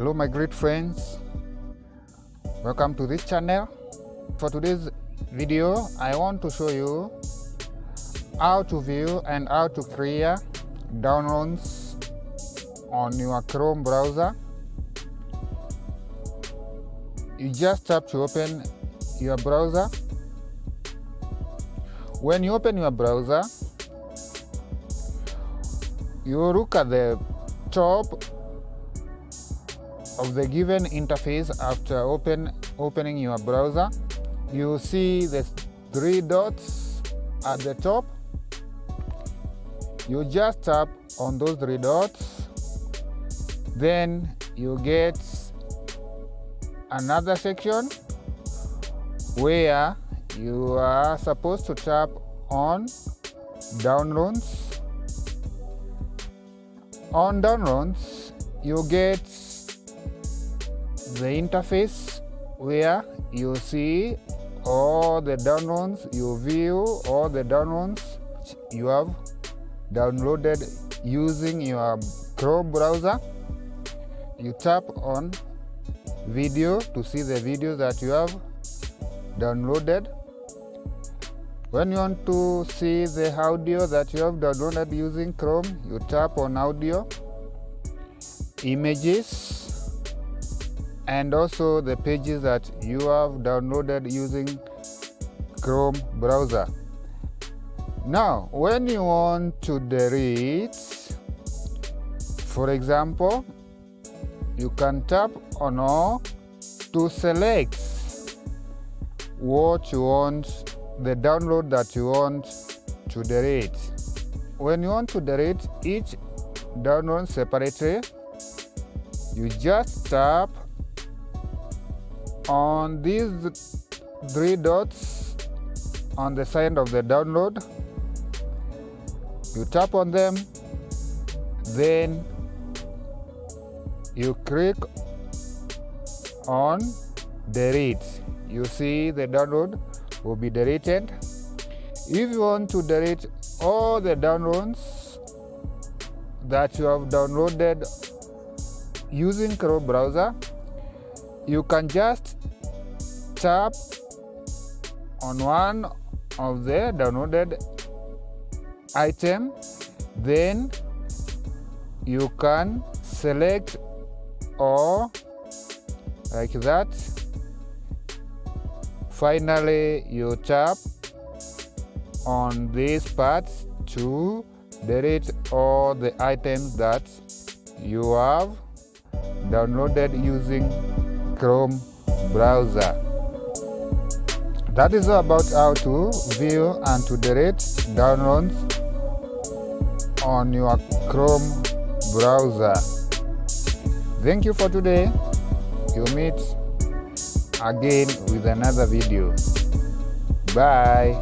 hello my great friends. Welcome to this channel. For today's video i want to show you how to view and how to clear downloads on your chrome browser. You just have to open your browser. When you open your browser you look at the top of the given interface after open opening your browser. You see the three dots at the top. You just tap on those three dots. Then you get another section where you are supposed to tap on downloads. On downloads you get the interface where you see all the downloads you view all the downloads you have downloaded using your chrome browser. You tap on video to see the videos that you have downloaded. When you want to see the audio that you have downloaded using Chrome, you tap on audio, images, and also the pages that you have downloaded using Chrome browser. Now, when you want to delete, for example, you can tap on all to select what you want the download that you want to delete. When you want to delete each download separately, you just tap on these three dots on the side of the download. You tap on them, then you click on delete. You see the download will be deleted. If you want to delete all the downloads that you have downloaded using Chrome browser, you can just tap on one of the downloaded item, then you can select or like that. Finally you tap on this part to delete all the items that you have downloaded using chrome browser that is about how to view and to delete downloads on your chrome browser thank you for today you meet again with another video. Bye.